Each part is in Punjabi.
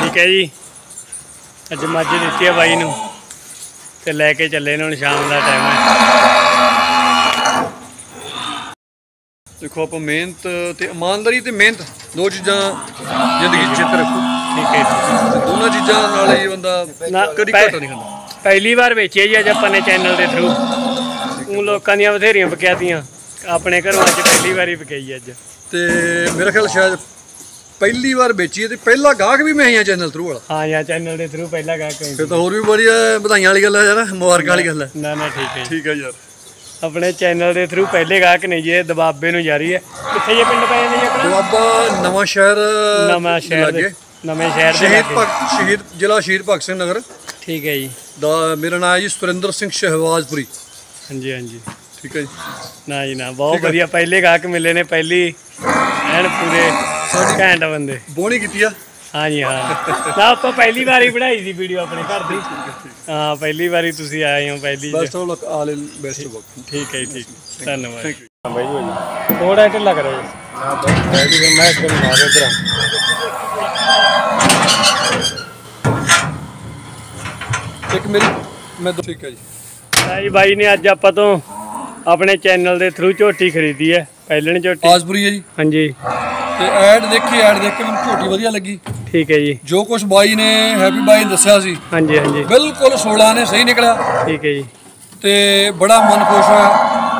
ਠੀਕ ਹੈ ਜੀ। ਅੱਜ ਮੱਝ ਦਿੱਤੀ ਆ ਬਾਈ ਨੂੰ। ਤੇ ਲੈ ਕੇ ਚੱਲੇ ਨੇ ਹੁਣ ਸ਼ਾਮ ਦਾ ਟਾਈਮ ਹੈ। ਦੇਖੋ ਆਪਾਂ ਮਿਹਨਤ ਤੇ ਇਮਾਨਦਾਰੀ ਤੇ ਮਿਹਨਤ ਦੋ ਚੀਜ਼ਾਂ ਜ਼ਿੰਦਗੀ 'ਚ ਚਿੱਤ ਰੱਖੋ। ਠੀਕ ਹੈ ਦੋਨਾਂ ਚੀਜ਼ਾਂ ਨਾਲ ਹੀ ਬੰਦਾ ਕਦੀ ਘਾਟਾ ਨਹੀਂ ਖਾਂਦਾ। ਪਹਿਲੀ ਵਾਰ ਵੇਚੀ ਜੀ ਅੱਜ ਆਪਾਂ ਨੇ ਚੈਨਲ ਦੇ ਥਰੂ ਉਹ ਲੋਕਾਂ ਦੀਆਂ ਬਥੇਰੀਆਂ ਵਿਕਿਆਤੀਆਂ ਆਪਣੇ ਘਰੋਂ ਅੱਜ ਪਹਿਲੀ ਵਾਰੀ ਵਿਕਾਈ ਅੱਜ। ਤੇ ਮੇਰਾ ਖਿਆਲ ਸ਼ਾਇਦ ਪਹਿਲੀ ਵਾਰ ਵੇਚੀ ਹੈ ਤੇ ਪਹਿਲਾ ਗਾਹਕ ਵੀ ਮੈਂ ਹੀ ਆ ਚੈਨਲ ਥਰੂ ਵਾਲਾ। ਹਾਂ ਯਾ ਚੈਨਲ ਦੇ ਥਰੂ ਪਹਿਲਾ ਗਾ ਕੋਈ ਫਿਰ ਤਾਂ ਹੋਰ ਵੀ ਬੜੀ ਅਹ, ਵਧਾਈਆਂ ਵਾਲੀ ਗੱਲ ਹੈ ਯਾਰ ਮੁਬਾਰਕਾਂ ਵਾਲੀ ਗੱਲ ਹੈ। ਨਾ ਨਾ ਠੀਕ ਹੈ ਜੀ। ਠੀਕ ਹੈ ਯਾਰ। ਆਪਣੇ ਚੈਨਲ ਦੇ ਥਰੂ ਪਹਿਲੇ ਗਾਹਕ ਨੇ ਜੀ ਇਹ ਦਬਾਬੇ ਨੂੰ ਜਾਰੀ ਹੈ। ਕਿੱਥੇ ਜੇ ਪਿੰਡ ਪੈ ਜਾਂਦੇ ਜੀ ਆਪਣਾ? ਦੁਆਬਾ ਨਵਾਂ ਸ਼ਹਿਰ ਨਵਾਂ ਸ਼ਹਿਰ ਦੇ। ਨਵੇਂ ਸ਼ਹਿਰ ਦੇ ਸ਼ਹੀਦ ਲਾਗੇ। ਭਗਤ ਸ਼ਹੀਦ ਜ਼ਿਲ੍ਹਾ ਸ਼ਹੀਦ ਭਗਤ ਸਿੰਘ ਨਗਰ। ਠੀਕ ਹੈ ਜੀ। ਦਾ ਮੇਰਾ ਨਾਮ ਹੈ ਜੀ ਸੁਰਿੰਦਰ ਸਿੰਘ ਸ਼ਹਿਵਾਜ਼ਪੁਰੀ ਹਾਂਜੀ ਹਾਂਜੀ। ਠੀਕ ਹੈ ਜੀ। ਨਾ ਜੀ ਨਾ ਬਹੁਤ ਵਧੀਆ। ਪਹਿਲੇ ਗਾਹਕ ਮਿਲੇ ਨੇ ਪਹਿਲੀ ਐਨ ਪੂਰੇ ਘੈਂਟ ਬੰਦੇ। ਬੋਣੀ ਕੀਤੀ ਆ? ਹਾਂਜੀ ਹਾਂ। ਨਾ ਆਪਾਂ ਪਹਿਲੀ ਵਾਰੀ ਬਣਾਈ ਸੀ ਵੀਡੀਓ ਆਪਣੇ। ਘਰ ਦੀ? ਹਾਂ ਪਹਿਲੀ ਵਾਰੀ ਤੁਸੀਂ ਆਏ ਹੋ ਪਹਿਲੀ best of luck all in best of luck ਠੀਕ ਹੈ ਠੀਕ। ਧੰਨਵਾਦ। ਥੈਂਕ ਯੂ ਹਾਂ ਬਾਈ ਜੀ। ਥੋੜਾ ਢਿੱਲਾ ਕਰੋ। ਜੀ ਹਾਂ ਬਾਈ ਜੀ ਮੈਂ ਇੱਕਦਮ ਮਾਰ ਇਧਰ ਇੱਕ ਮੇਰੀ ਮੈਂ ਦੋ- ਠੀਕ ਹੈ ਜੀ। ਜੀ ਬਾਈ ਨੇ ਅੱਜ ਆਪਾਂ ਤੋਂ ਆਪਣੇ ਚੈਨਲ ਦੇ ਥਰੂ ਝੋਟੀ ਖਰੀਦੀ ਹੈ ਪਹਿਲਣ ਝੋਟੀ। ਆਜਪੁਰੀ ਹੈ ਜੀ। ਹਾਂਜੀ। ਤੇ ਐਡ ਦੇਖੀ ਐਡ ਦੇਖ ਕੇ ਮੈਨੂੰ ਝੋਟੀ ਵਧੀਆ ਲੱਗੀ। ਠੀਕ ਹੈ ਜੀ। ਜੋ ਕੁਝ ਬਾਈ ਨੇ ਹੈਪੀ ਬਾਈ ਦੱਸਿਆ ਸੀ ਹਾਂਜੀ ਹਾਂਜੀ। ਬਿਲਕੁਲ 16 ਨੇ ਸਹੀ ਨਿਕਲਿਆ। ਠੀਕ ਹੈ ਜੀ। ਤੇ ਬੜਾ ਮਨ ਖੁਸ਼ ਹੋਇਆ।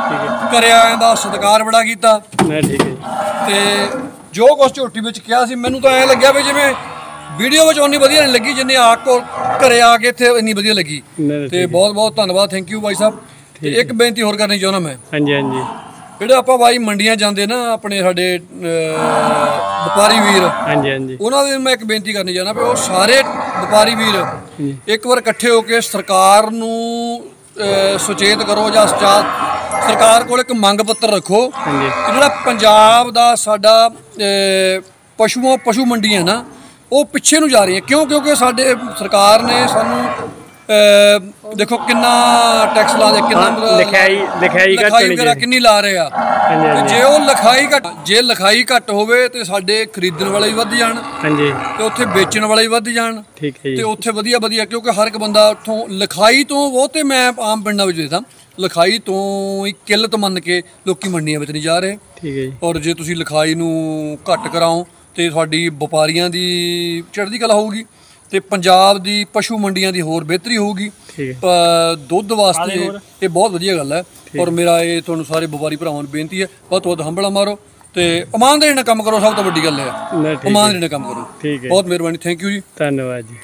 ਠੀਕ ਹੈ। ਘਰੇ ਆਇਆਂ ਦਾ ਸਤਿਕਾਰ ਬੜਾ ਕੀਤਾ। ਨਾ ਠੀਕ ਹੈ ਤੇ ਜੋ ਕੁਝ ਝੋਟੀ ਵਿੱਚ ਕਿਹਾ ਸੀ ਮੈਨੂੰ ਤਾਂ ਐ ਲੱਗਿਆ ਵੀ ਜਿਵੇਂ ਵੀਡੀਓ ਵਿੱਚ ਉਨੀ ਵਧੀਆ ਨਹੀਂ ਲੱਗੀ ਜਿੰਨੀ ਆ ਕੋ ਘਰੇ ਆ ਕੇ ਇੱਥੇ ਇੰਨੀ ਵਧੀਆ ਲੱਗੀ। ਤੇ ਬਹੁਤ ਬਹੁਤ ਧੰਨਵਾਦ ਥੈਂਕ ਯੂ ਬਾਈ ਸਾਹਿਬ। ਤੇ ਇੱਕ ਬੇਨਤੀ ਹੋਰ ਕਰਨੀ ਚਾਹੁੰਦਾ ਮੈਂ। ਹਾਂਜੀ ਹਾਂਜੀ। ਜਿਹੜੇ ਆਪਾਂ ਬਾਈ ਮੰਡੀਆਂ ਜਾਂਦੇ ਨਾ ਆਪਣੇ ਸਾਡੇ ਵਪਾਰੀ ਵੀਰ। ਹਾਂਜੀ ਹਾਂਜੀ। ਉਹਨਾਂ ਦੇ ਮੈਂ ਇੱਕ ਬੇਨਤੀ ਕਰਨੀ ਚਾਹੁੰਦਾ ਵੀ ਉਹ ਸਾਰੇ ਵਪਾਰੀ ਵੀਰ ਇੱਕ ਵਾਰ ਇਕੱਠੇ ਹੋ ਕੇ ਸਰਕਾਰ ਨੂੰ ਸੁਚੇਤ ਕਰੋ ਜਾਂ ਸਰਕਾਰ ਕੋਲ ਇੱਕ ਮੰਗ ਪੱਤਰ ਰੱਖੋ ਹਾਂਜੀ। ਕਿ ਜਿਹੜਾ ਪੰਜਾਬ ਦਾ ਸਾਡਾ ਪਸ਼ੂਆਂ ਪਸ਼ੂ ਮੰਡੀਆਂ ਨਾ ਉਹ ਪਿੱਛੇ ਨੂੰ ਜਾ ਰਹੀਆਂ ਕਿਉਂ? ਕਿਉਂਕਿ ਸਾਡੇ ਸਰਕਾਰ ਨੇ ਸਾਨੂੰ ਦੇਖੋ ਕਿੰਨਾ ਟੈਕਸ ਲਾ ਦੇ ਕਿੰਨਾ ਲਿਖਾਈ ਲਿਖਾਈ ਘੱਟ ਹੋਣੀ ਚਾਹੀਦੀ। ਕਿੰਨੀ ਲਾ ਰਹੇ ਆ? ਤੇ ਜੇ ਉਹ ਲਿਖਾਈ ਘੱਟ ਜੇ ਲਿਖਾਈ ਘੱਟ ਹੋਵੇ ਤੇ ਸਾਡੇ ਖਰੀਦਣ ਵਾਲੇ ਵੀ ਵੱਧ ਜਾਣ। ਹਾਂਜੀ। ਤੇ ਉੱਥੇ ਵੇਚਣ ਵਾਲੇ ਵੀ ਵੱਧ ਜਾਣ। ਠੀਕ ਹੈ ਤੇ ਜੀ ਉੱਥੇ ਵਧੀਆ ਵਧੀਆ ਕਿਉਂਕਿ ਹਰ ਇੱਕ ਬੰਦਾ ਉੱਥੋਂ ਲਿਖਾਈ ਤੋਂ ਉਹ ਤੇ ਮੈਂ ਆਮ ਪਿੰਡਾਂ ਵਿੱਚ ਦੇਖਦਾ। ਲਿਖਾਈ ਤੋਂ ਹੀ ਕਿੱਲਤ ਮੰਨ ਕੇ ਲੋਕੀ ਮੰਡੀਆਂ ਵਿੱਚ ਨਹੀਂ ਜਾ ਰਹੇ। ਠੀਕ ਹੈ ਜੀ। ਔਰ ਜੇ ਤੁਸੀਂ ਲਿਖਾਈ ਨੂੰ ਘੱਟ ਕਰਾਓ ਤੇ ਤੁਹਾਡੀ ਵਪਾਰੀਆਂ ਦੀ ਚੜ੍ਹਦੀ ਕਲਾ ਹੋਊਗੀ। ਤੇ ਪੰਜਾਬ ਦੀ ਪਸ਼ੂ ਮੰਡੀਆਂ ਦੀ ਹੋਰ ਬਿਹਤਰੀ ਹੋਊਗੀ। ਦੁੱਧ ਵਾਸਤੇ? ਇਹ ਬਹੁਤ ਵਧੀਆ ਗੱਲ ਹੈ। ਔਰ ਮੇਰਾ ਇਹ ਤੁਹਾਨੂੰ ਸਾਰੇ ਵਪਾਰੀ ਭਰਾਵਾਂ ਨੂੰ ਬੇਨਤੀ ਹੈ ਵੱਧ ਤੋਂ ਵੱਧ ਹੰਬਲਾ ਮਾਰੋ ਤੇ ਇਮਾਨਦਾਰੀ ਨਾਲ ਕੰਮ ਕਰੋ ਸਭ ਤੋਂ ਵੱਡੀ ਗੱਲ ਹੈ। ਇਮਾਨਦਾਰੀ ਨਾਲ ਕੰਮ ਕਰੋ। ਬਹੁਤ ਮਿਹਰਬਾਨੀ ਥੈਂਕ ਯੂ ਜੀ। ਧੰਨਵਾਦ ਜੀ।